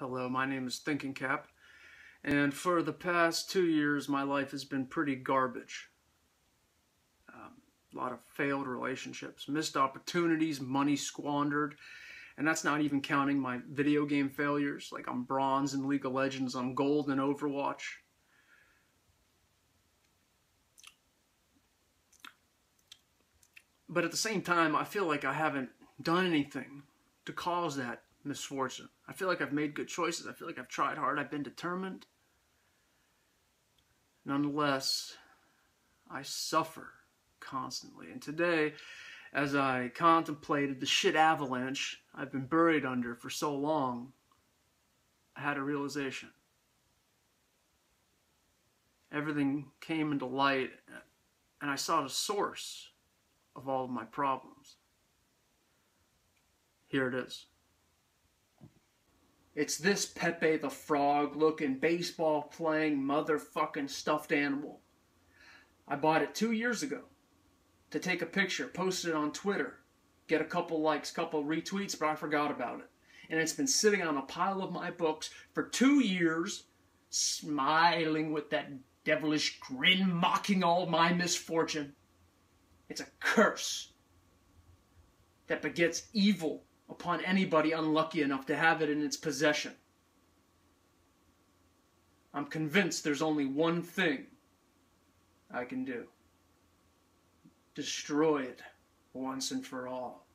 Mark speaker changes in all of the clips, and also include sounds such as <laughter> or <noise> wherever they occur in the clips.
Speaker 1: Hello, my name is Thinking Cap, and for the past two years, my life has been pretty garbage. Um, a lot of failed relationships, missed opportunities, money squandered, and that's not even counting my video game failures. Like I'm bronze in League of Legends, I'm gold in Overwatch. But at the same time, I feel like I haven't done anything to cause that misfortune. I feel like I've made good choices. I feel like I've tried hard. I've been determined. Nonetheless, I suffer constantly. And today, as I contemplated the shit avalanche I've been buried under for so long, I had a realization. Everything came into light, and I saw the source of all of my problems. Here it is. It's this Pepe the Frog looking baseball playing motherfucking stuffed animal. I bought it two years ago to take a picture, post it on Twitter, get a couple likes, couple retweets, but I forgot about it. And it's been sitting on a pile of my books for two years, smiling with that devilish grin, mocking all my misfortune. It's a curse that begets evil upon anybody unlucky enough to have it in its possession. I'm convinced there's only one thing I can do destroy it once and for all.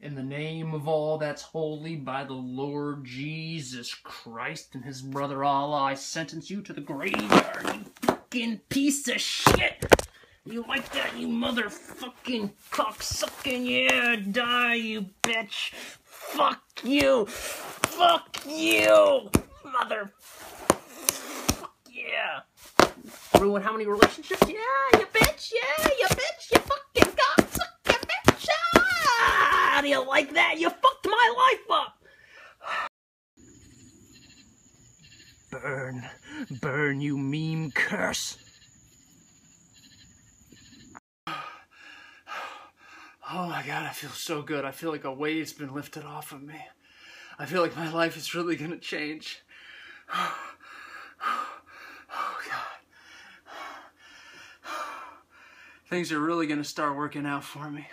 Speaker 1: In the name of all that's holy, by the Lord Jesus Christ and his brother Allah, I sentence you to the graveyard, you fucking piece of shit! You like that, you motherfucking cocksucking? Yeah, die, you bitch! Fuck you! Fuck you! Mother... Fuck yeah! Ruin how many relationships? Yeah, you bitch! Yeah, you bitch! You fucking cocksucker bitch! Ah! How do you like that? You fucked my life up! Burn. Burn, you meme curse! Oh my god, I feel so good. I feel like a weight's been lifted off of me. I feel like my life is really gonna change. <sighs> Oh god. <sighs> Things are really gonna start working out for me.